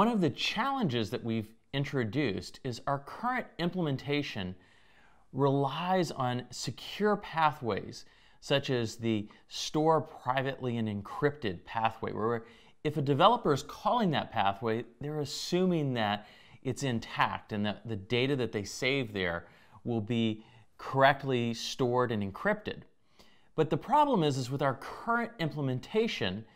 One of the challenges that we've introduced is our current implementation relies on secure pathways such as the store privately and encrypted pathway, where if a developer is calling that pathway, they're assuming that it's intact and that the data that they save there will be correctly stored and encrypted. But the problem is, is with our current implementation,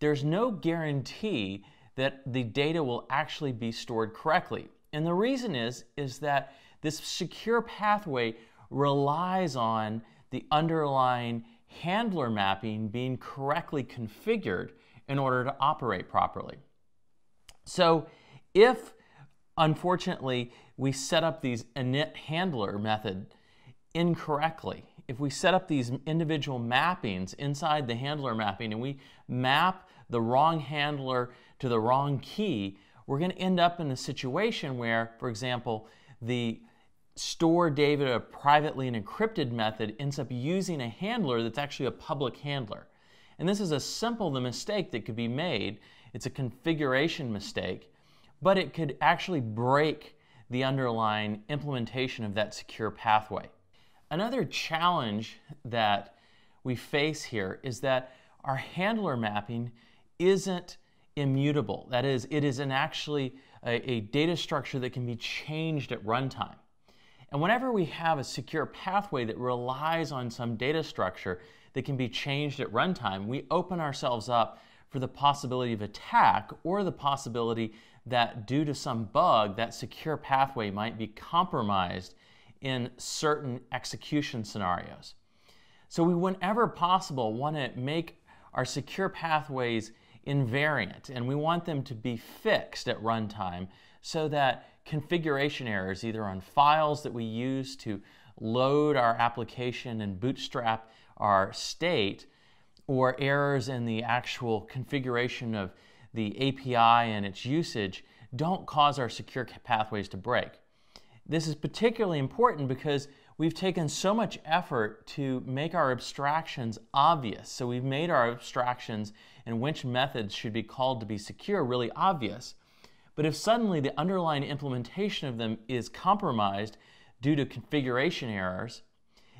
there's no guarantee that the data will actually be stored correctly. And the reason is, is that this secure pathway relies on the underlying handler mapping being correctly configured in order to operate properly. So if, unfortunately, we set up these init handler method incorrectly, if we set up these individual mappings inside the handler mapping and we map the wrong handler to the wrong key, we're going to end up in a situation where, for example, the store data privately and encrypted method ends up using a handler that's actually a public handler. And this is a simple the mistake that could be made. It's a configuration mistake, but it could actually break the underlying implementation of that secure pathway. Another challenge that we face here is that our handler mapping isn't immutable. That is, it is an actually a, a data structure that can be changed at runtime. And whenever we have a secure pathway that relies on some data structure that can be changed at runtime, we open ourselves up for the possibility of attack or the possibility that due to some bug, that secure pathway might be compromised in certain execution scenarios. So we, whenever possible, want to make our secure pathways invariant and we want them to be fixed at runtime so that configuration errors, either on files that we use to load our application and bootstrap our state, or errors in the actual configuration of the API and its usage, don't cause our secure pathways to break. This is particularly important because we've taken so much effort to make our abstractions obvious. So we've made our abstractions and which methods should be called to be secure really obvious. But if suddenly the underlying implementation of them is compromised due to configuration errors,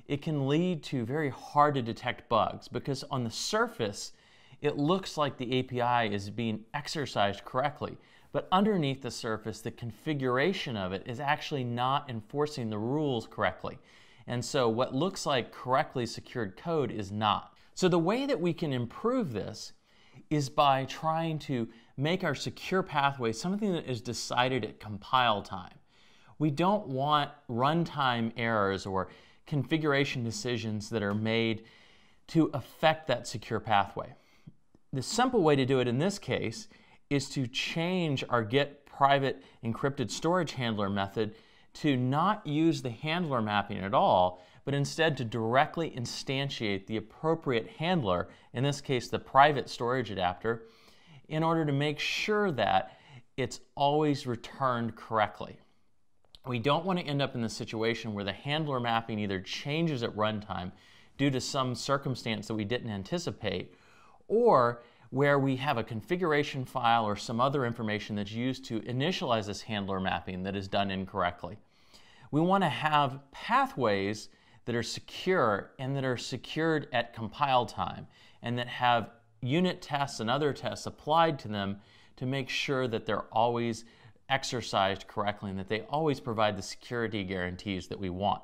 it can lead to very hard to detect bugs because on the surface, it looks like the API is being exercised correctly. But underneath the surface, the configuration of it is actually not enforcing the rules correctly. And so what looks like correctly secured code is not. So the way that we can improve this is by trying to make our secure pathway something that is decided at compile time. We don't want runtime errors or configuration decisions that are made to affect that secure pathway. The simple way to do it in this case is to change our get private encrypted storage handler method to not use the handler mapping at all, but instead to directly instantiate the appropriate handler, in this case the private storage adapter, in order to make sure that it's always returned correctly. We don't want to end up in the situation where the handler mapping either changes at runtime due to some circumstance that we didn't anticipate, or where we have a configuration file or some other information that's used to initialize this handler mapping that is done incorrectly. We want to have pathways that are secure and that are secured at compile time and that have unit tests and other tests applied to them to make sure that they're always exercised correctly and that they always provide the security guarantees that we want.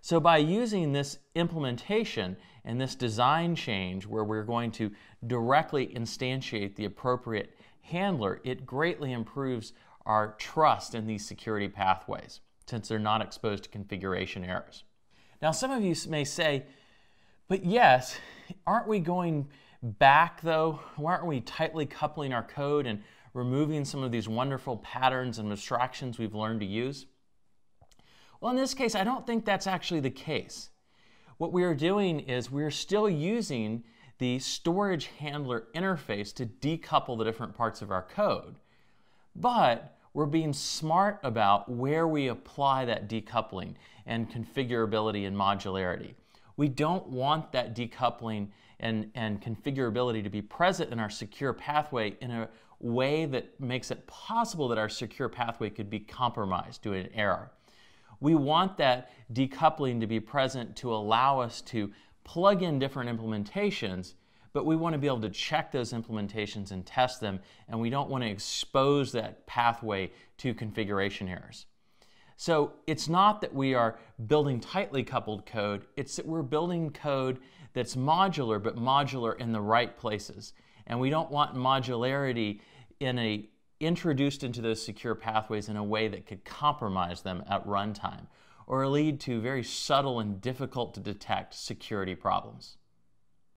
So by using this implementation and this design change where we're going to directly instantiate the appropriate handler, it greatly improves our trust in these security pathways since they're not exposed to configuration errors. Now some of you may say, but yes, aren't we going back though? Why aren't we tightly coupling our code and removing some of these wonderful patterns and abstractions we've learned to use? Well, in this case, I don't think that's actually the case. What we are doing is we're still using the storage handler interface to decouple the different parts of our code. But we're being smart about where we apply that decoupling and configurability and modularity. We don't want that decoupling and, and configurability to be present in our secure pathway in a way that makes it possible that our secure pathway could be compromised due to an error. We want that decoupling to be present to allow us to plug in different implementations, but we want to be able to check those implementations and test them, and we don't want to expose that pathway to configuration errors. So it's not that we are building tightly coupled code, it's that we're building code that's modular, but modular in the right places. And we don't want modularity in a introduced into those secure pathways in a way that could compromise them at runtime or lead to very subtle and difficult to detect security problems.